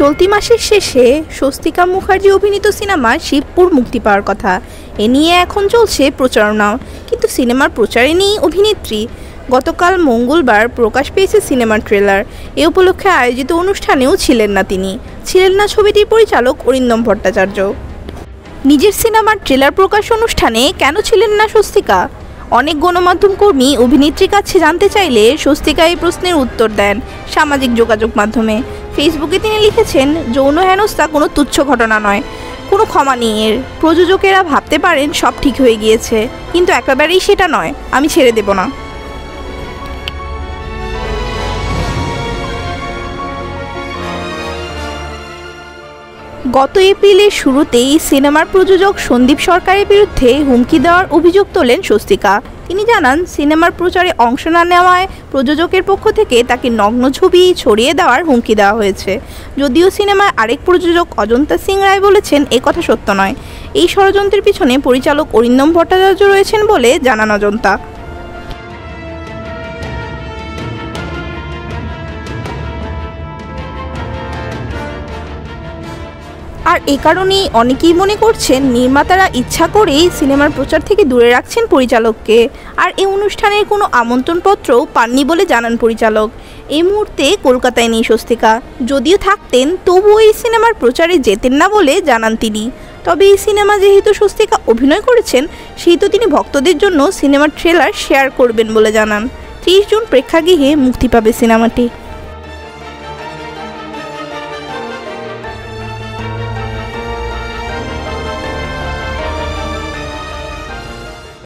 চলতি মাসের শেষে স্বস্তিকা মুখার্জি অভিনীত সিনেমা শিবপুর মুক্তি পাওয়ার কথা। এ নিয়ে এখন চলছে প্রচারণাও কিন্তু সিনেমার প্রচারে নেই অভিনেত্রী। গতকাল মঙ্গলবার প্রকাশ পেয়েছে সিনেমার ট্রেলার। এ উপলক্ষে আয়োজিত অনুষ্ঠানেও ছিলেন না তিনি। ছিলেন না ছবিটির পরিচালক অরিন্দম ভট্টাচার্য। নিজের সিনেমার ট্রেলার প্রকাশ অনুষ্ঠানে কেন ছিলেন না স্বস্তিকা? অনেক গণমাধ্যম কর্মী অভিনেত্রীর কাছে জানতে চাইলে স্বস্তিকা এই প্রশ্নের উত্তর দেন সামাজিক যোগাযোগ মাধ্যমে। ফেসবুকে তিনি লিখেছেন, যৌন হেনস্থা কোনো তুচ্ছ ঘটনা নয়। কোনো ক্ষমা নেই এর। প্রযোজকেরা ভাবতে পারেন সব ঠিক হয়ে গিয়েছে, কিন্তু একেবারেই সেটা নয়। আমি ছেড়ে দেব না। গত এপ্রিলের শুরুতেই সিনেমার প্রযোজক সন্দীপ সরকারের বিরুদ্ধে হুমকি দেওয়ার অভিযোগ তোলেন স্বস্তিকা। তিনি জানান, সিনেমার প্রচারে অংশ না নেওয়ায় প্রযোজকের পক্ষ থেকে তাকে নগ্ন ছবি ছড়িয়ে দেওয়ার হুমকি দেওয়া হয়েছে। যদিও সিনেমার আরেক প্রযোজক অজন্তা সিং রায় বলেছেন, এ কথা সত্য নয়। এই ষড়যন্ত্রের পিছনে পরিচালক অরিন্দম ভট্টাচার্য রয়েছেন বলে জানান অজন্তা। আর এ কারণেই অনেকেই মনে করছেন নির্মাতারা ইচ্ছা করেই সিনেমার প্রচার থেকে দূরে রাখছেন পরিচালককে। আর এই অনুষ্ঠানের কোনো আমন্ত্রণপত্রও পাননি বলে জানান পরিচালক। এই মুহূর্তে কলকাতায় নেই স্বস্তিকা। যদিও থাকতেন, তবুও এই সিনেমার প্রচারে যেতেন না বলে জানান তিনি। তবে এই সিনেমা যেহেতু স্বস্তিকা অভিনয় করেছেন সেহেতু তিনি ভক্তদের জন্য সিনেমার ট্রেলার শেয়ার করবেন বলে জানান। ত্রিশ জুন প্রেক্ষাগৃহে মুক্তি পাবে সিনেমাটি।